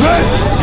Yes.